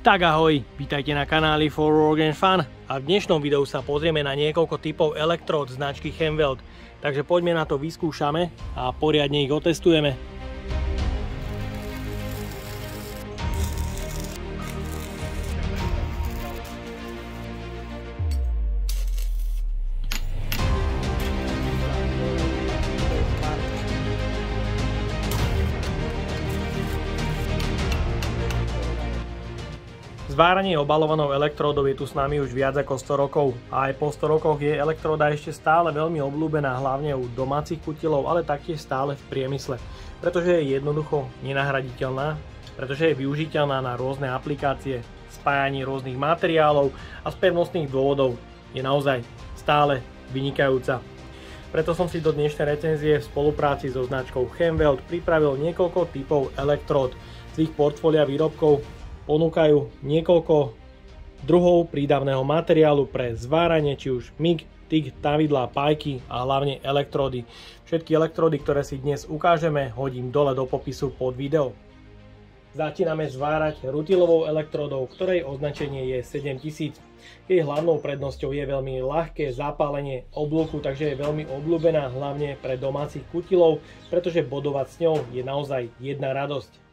Tak ahoj, vítajte na kanáli For Work and Fun a v dnešnom videu sa pozrieme na niekoľko typov elektród značky Chemweld. Takže poďme na to vyskúšame a poriadne ich otestujeme. Zváranie obalovanou elektródou je tu s nami už viac ako 100 rokov. A aj po 100 rokoch je elektróda ešte stále veľmi obľúbená hlavne u domácich kutilov, ale taktiež stále v priemysle, pretože je jednoducho nenahraditeľná, pretože je využiteľná na rôzne aplikácie, spájanie rôznych materiálov a z pevnostných dôvodov je naozaj stále vynikajúca. Preto som si do dnešnej recenzie v spolupráci so značkou Chemweld pripravil niekoľko typov elektród z ich portfólia výrobkov ponúkajú niekoľko druhov prídavného materiálu pre zváranie, či už MIG, TIG, tavidlá, pájky a hlavne elektródy. Všetky elektródy, ktoré si dnes ukážeme, hodím dole do popisu pod video. Začíname zvárať rutilovou elektródou, ktorej označenie je 7000. Jej hlavnou prednosťou je veľmi ľahké zapálenie oblúku, takže je veľmi obľúbená hlavne pre domácich kutilov, pretože bodovať s ňou je naozaj jedna radosť.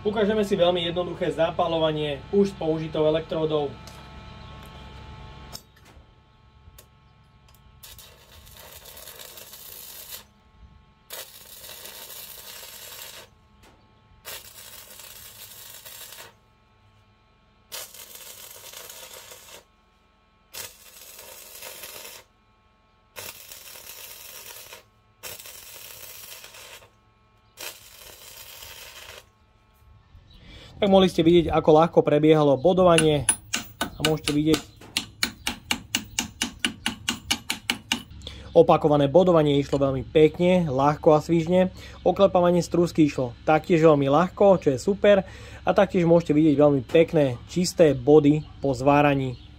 Ukážeme si veľmi jednoduché zapalovanie už s použitou elektródou. Tak mohli ste vidieť, ako ľahko prebiehalo bodovanie a môžete vidieť Opakované bodovanie išlo veľmi pekne, ľahko a svižne. Oklepávanie strúsky išlo taktiež veľmi ľahko, čo je super. A taktiež môžete vidieť veľmi pekné, čisté body po zváraní.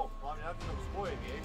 Myslím, to, hlavne na tom spoje, vieš,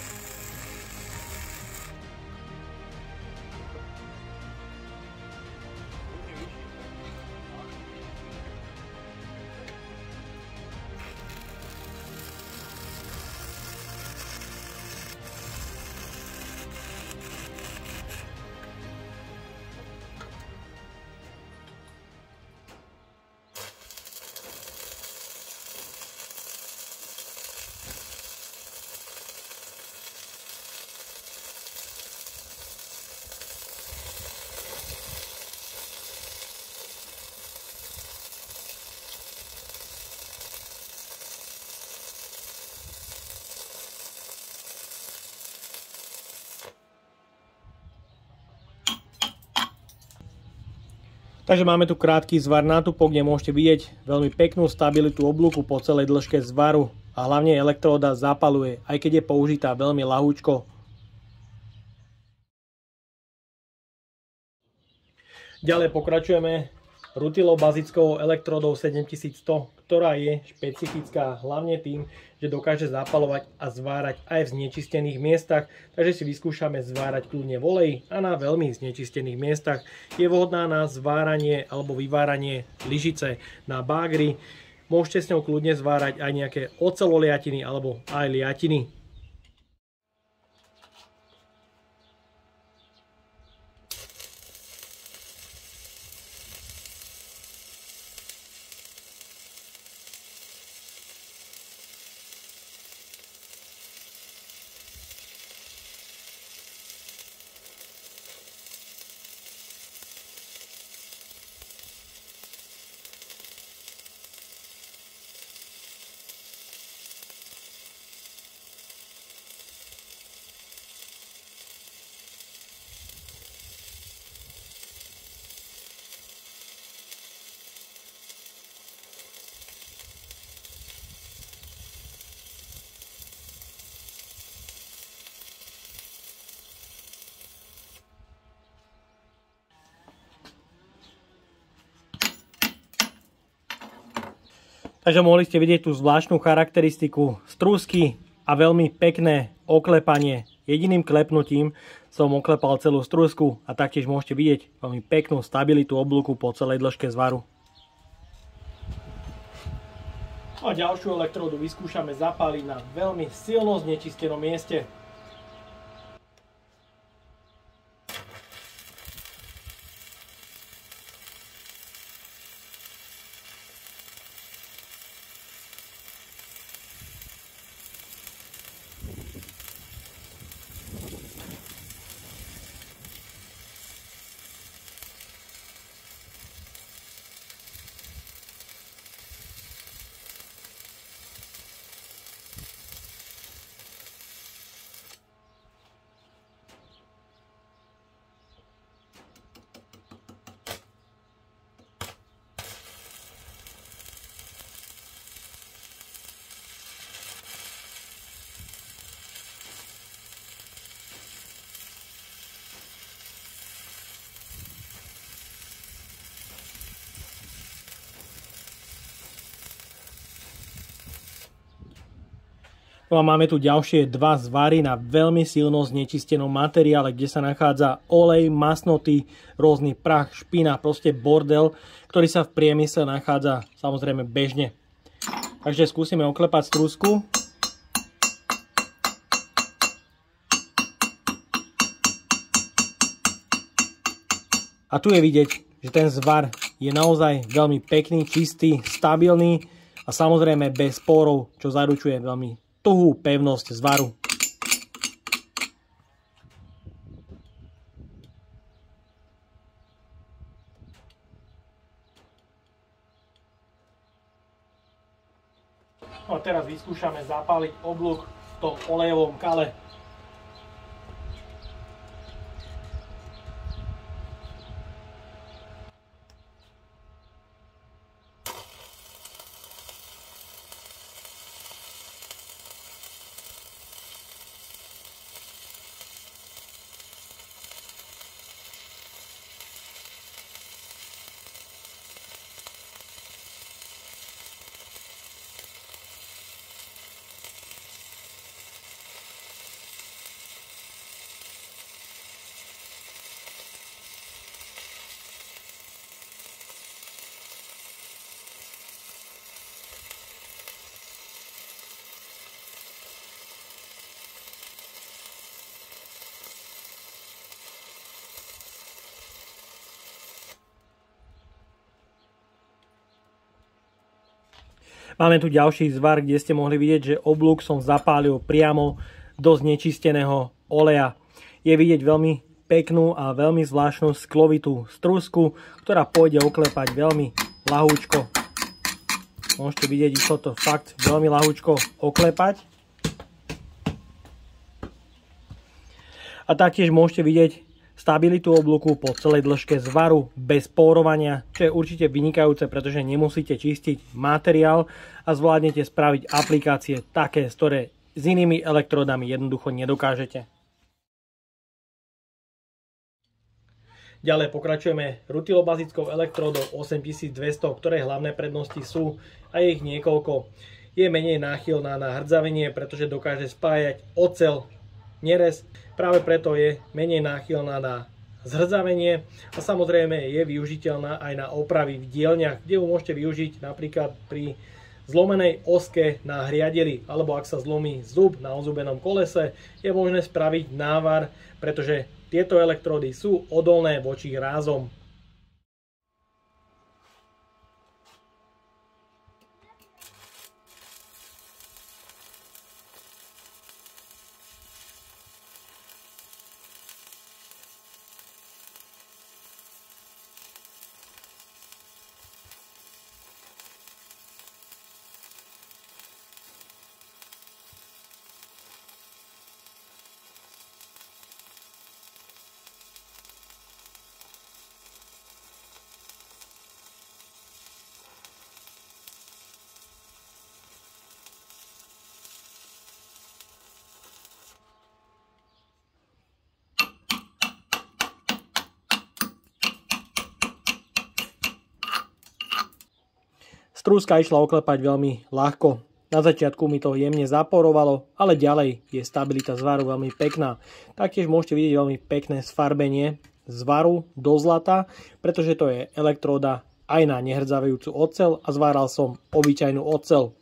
Takže máme tu krátky zvar na tupo, kde môžete vidieť veľmi peknú stabilitu oblúku po celej dĺžke zvaru a hlavne elektróda zapaluje, aj keď je použitá veľmi lahúčko. Ďalej pokračujeme rutilou bazickou elektrodou 7100, ktorá je špecifická hlavne tým, že dokáže zapalovať a zvárať aj v znečistených miestach, takže si vyskúšame zvárať kľudne v oleji a na veľmi znečistených miestach. Je vhodná na zváranie alebo vyváranie lyžice na bagri. Môžete s ňou kľudne zvárať aj nejaké oceloliatiny alebo aj liatiny. Takže mohli ste vidieť tú zvláštnu charakteristiku strúsky a veľmi pekné oklepanie. Jediným klepnutím som oklepal celú strúsku a taktiež môžete vidieť veľmi peknú stabilitu oblúku po celej dĺžke zvaru. A ďalšiu elektródu vyskúšame zapáliť na veľmi silno znečistenom mieste. No a máme tu ďalšie dva zvary na veľmi silno znečistenom materiále, kde sa nachádza olej, masnoty, rôzny prach, špina, proste bordel, ktorý sa v priemysle nachádza samozrejme bežne. Takže skúsime oklepať strúsku. A tu je vidieť, že ten zvar je naozaj veľmi pekný, čistý, stabilný a samozrejme bez sporov, čo zaručuje veľmi tuhú pevnosť zvaru. No a teraz vyskúšame zapáliť oblúk v tom olejovom kale. Máme tu ďalší zvar, kde ste mohli vidieť, že oblúk som zapálil priamo do znečisteného oleja. Je vidieť veľmi peknú a veľmi zvláštnu sklovitú strúsku, ktorá pôjde oklepať veľmi lahúčko. Môžete vidieť, išlo to fakt veľmi lahúčko oklepať. A taktiež môžete vidieť stabilitu oblúku po celej dĺžke zvaru bez pórovania, čo je určite vynikajúce, pretože nemusíte čistiť materiál a zvládnete spraviť aplikácie také, z ktoré s inými elektrodami jednoducho nedokážete. Ďalej pokračujeme rutilobazickou elektródou 8200, ktoré hlavné prednosti sú a je ich niekoľko. Je menej náchylná na hrdzavenie, pretože dokáže spájať ocel, nerez. Práve preto je menej náchylná na zhrdzavenie a samozrejme je využiteľná aj na opravy v dielniach, kde ju môžete využiť napríklad pri zlomenej oske na hriadeli, alebo ak sa zlomí zub na ozubenom kolese, je možné spraviť návar, pretože tieto elektródy sú odolné voči rázom. Strúska išla oklepať veľmi ľahko. Na začiatku mi to jemne zaporovalo, ale ďalej je stabilita zvaru veľmi pekná. Taktiež môžete vidieť veľmi pekné sfarbenie zvaru do zlata, pretože to je elektróda aj na nehrdzavajúcu ocel a zváral som obyčajnú ocel.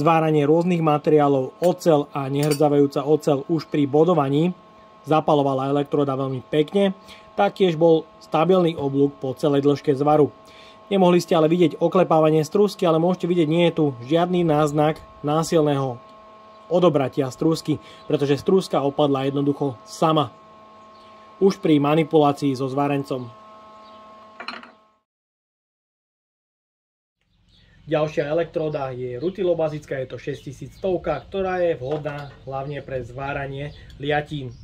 Zváranie rôznych materiálov, ocel a nehrdzavajúca ocel už pri bodovaní zapalovala elektroda veľmi pekne, taktiež bol stabilný oblúk po celej dĺžke zvaru. Nemohli ste ale vidieť oklepávanie strúsky, ale môžete vidieť, nie je tu žiadny náznak násilného odobratia strúsky, pretože strúska opadla jednoducho sama. Už pri manipulácii so zvarencom Ďalšia elektróda je rutilobazická, je to 6100, ktorá je vhodná hlavne pre zváranie liatín.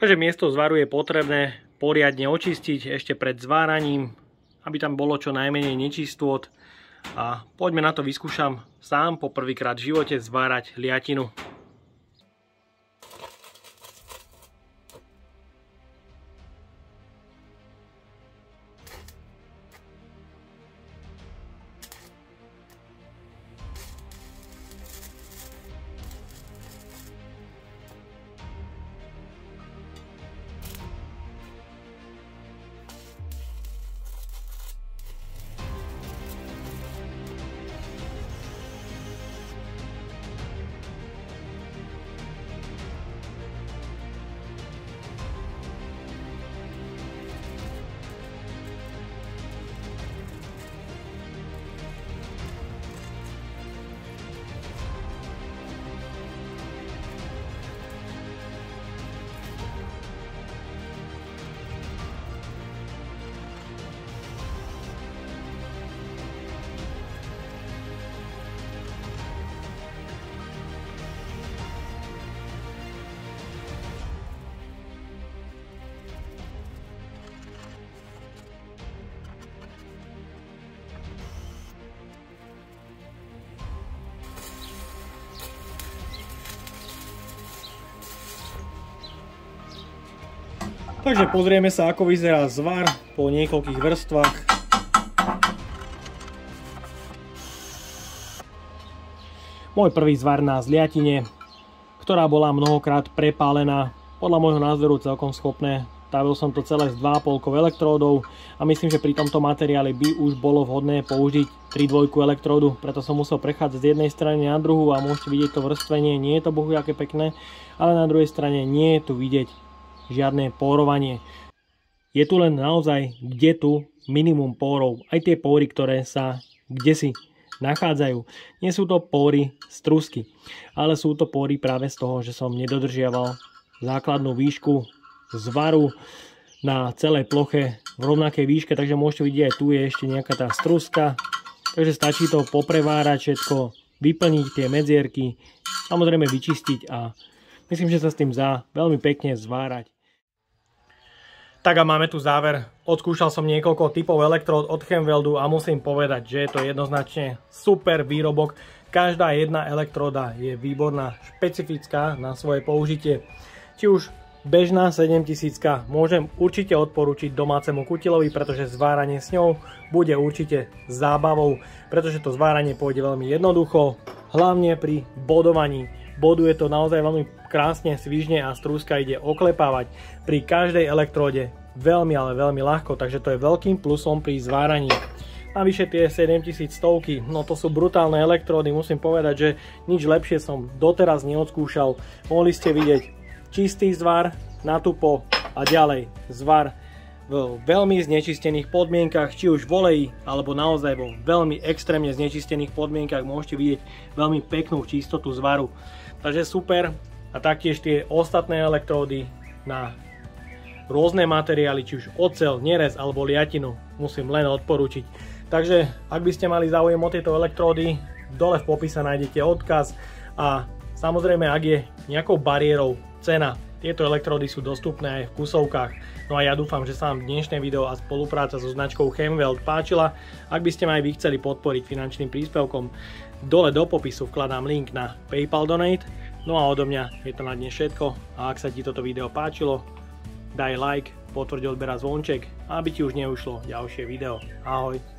Takže miesto zvaru je potrebné poriadne očistiť ešte pred zváraním, aby tam bolo čo najmenej nečistôt. A poďme na to, vyskúšam sám po prvýkrát v živote zvárať liatinu. Takže pozrieme sa, ako vyzerá zvar po niekoľkých vrstvách. Môj prvý zvar na zliatine, ktorá bola mnohokrát prepálená, podľa môjho názoru celkom schopné Stavil som to celé z 2,5 elektródov a myslím, že pri tomto materiále by už bolo vhodné použiť 3 dvojku elektródu, preto som musel prechádzať z jednej strany na druhú a môžete vidieť to vrstvenie, nie je to bohu aké pekné, ale na druhej strane nie je tu vidieť žiadne pórovanie. Je tu len naozaj kde tu minimum pórov, aj tie póry, ktoré sa kde si nachádzajú. Nie sú to póry z trusky, ale sú to póry práve z toho, že som nedodržiaval základnú výšku zvaru na celej ploche v rovnakej výške, takže môžete vidieť aj tu je ešte nejaká tá struska, takže stačí to poprevárať všetko, vyplniť tie medzierky, samozrejme vyčistiť a myslím, že sa s tým dá veľmi pekne zvárať. Tak a máme tu záver. Odskúšal som niekoľko typov elektród od Chemweldu a musím povedať, že je to jednoznačne super výrobok. Každá jedna elektróda je výborná, špecifická na svoje použitie. Či už bežná 7000 môžem určite odporučiť domácemu kutilovi, pretože zváranie s ňou bude určite zábavou, pretože to zváranie pôjde veľmi jednoducho, hlavne pri bodovaní. Boduje to naozaj veľmi krásne, svižne a strúska ide oklepávať pri každej elektróde veľmi, ale veľmi ľahko, takže to je veľkým plusom pri zváraní. Navyše tie 7000 stovky, no to sú brutálne elektródy, musím povedať, že nič lepšie som doteraz neodskúšal. Mohli ste vidieť čistý zvar na tupo a ďalej zvar v veľmi znečistených podmienkach, či už v oleji, alebo naozaj vo veľmi extrémne znečistených podmienkach môžete vidieť veľmi peknú čistotu zvaru. Takže super a taktiež tie ostatné elektródy na rôzne materiály, či už ocel, nerez alebo liatinu, musím len odporučiť. Takže ak by ste mali záujem o tieto elektródy, dole v popise nájdete odkaz a samozrejme ak je nejakou bariérou cena tieto elektródy sú dostupné aj v kusovkách. No a ja dúfam, že sa vám dnešné video a spolupráca so značkou Chemweld páčila. Ak by ste ma aj vy chceli podporiť finančným príspevkom, dole do popisu vkladám link na PayPal Donate. No a odo mňa je to na dnes všetko a ak sa ti toto video páčilo, daj like, potvrď odbera zvonček, aby ti už neušlo ďalšie video. Ahoj!